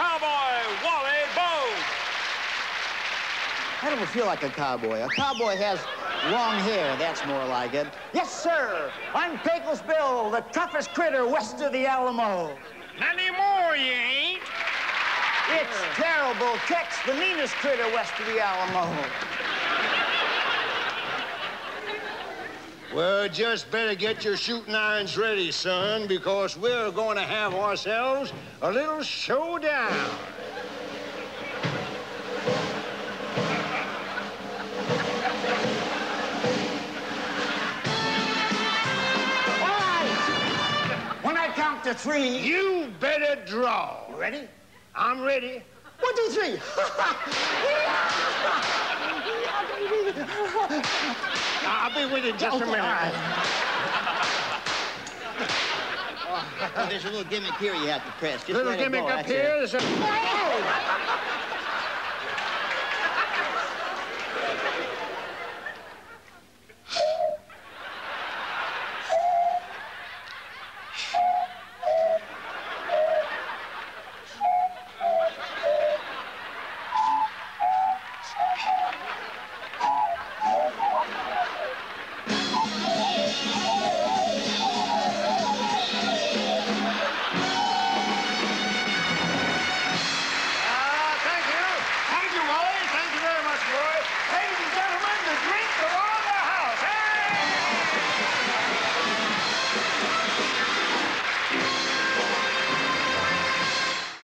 cowboy, Wally Boag. I don't feel like a cowboy. A cowboy has long hair. That's more like it. Yes, sir. I'm Pecos Bill, the toughest critter west of the Alamo. Not anymore, you ain't. It's terrible. Tex, the meanest critter west of the Alamo. Well, just better get your shooting irons ready, son, because we're going to have ourselves a little showdown. All right. When I count to three. You better draw. You ready? I'm ready. One, two, three. I'll be with you in just a oh, minute. all right. Oh, there's a little gimmick here you have to press. Just Little gimmick go, up here. There's a...